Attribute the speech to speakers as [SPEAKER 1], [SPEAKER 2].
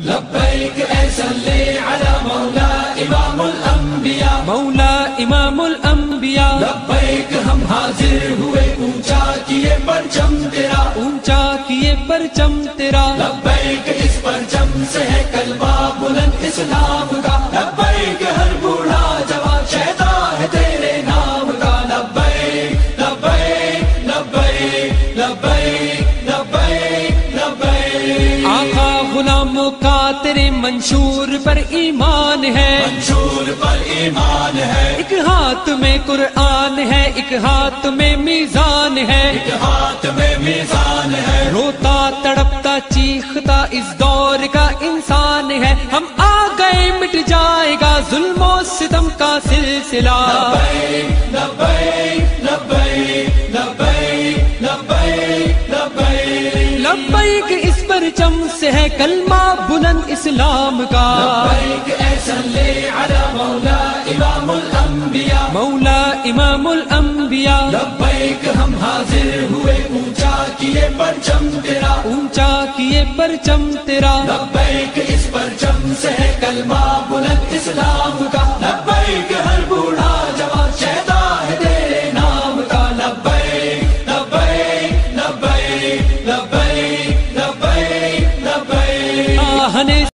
[SPEAKER 1] لبيك اے صلی علی مولا امام الانبیاء
[SPEAKER 2] مولا امام الانبیاء
[SPEAKER 1] لبیک ہم حاضر ہوئے اونچا کیے پرچم تیرا.
[SPEAKER 2] اونچا کیے پرچم تیرا.
[SPEAKER 1] لبیک اس پرچم سے ہے کلمہ بلند اسلام کا. لبیک
[SPEAKER 2] غلاموں کا تیرے منشور پر ایمان ہے۔
[SPEAKER 1] منشور پر ایمان ہے۔
[SPEAKER 2] ایک ہاتھ میں قرآن ہے ایک ہاتھ میں میزان ہے۔
[SPEAKER 1] ایک ہاتھ میں میزان ہے۔
[SPEAKER 2] روتا تڑپتا چیختا اس دور کا انسان ہے۔ ہم آ گئے مٹ جائے گا ظلم و ستم کا سلسلہ۔
[SPEAKER 1] لبیک لبیک لبیک لبیک لبیک لبیک۔
[SPEAKER 2] لبیک اس پرچم سے ہے کلمہ بلند اسلام کا۔
[SPEAKER 1] مولا امام الانبیاء۔
[SPEAKER 2] مولا امام الانبیاء۔
[SPEAKER 1] لبیک ہم حاضر ہوئے اونچا کیے پرچم تیرا۔
[SPEAKER 2] اونچا کیے پرچم تیرا۔
[SPEAKER 1] لبیک اس پرچم سے ہے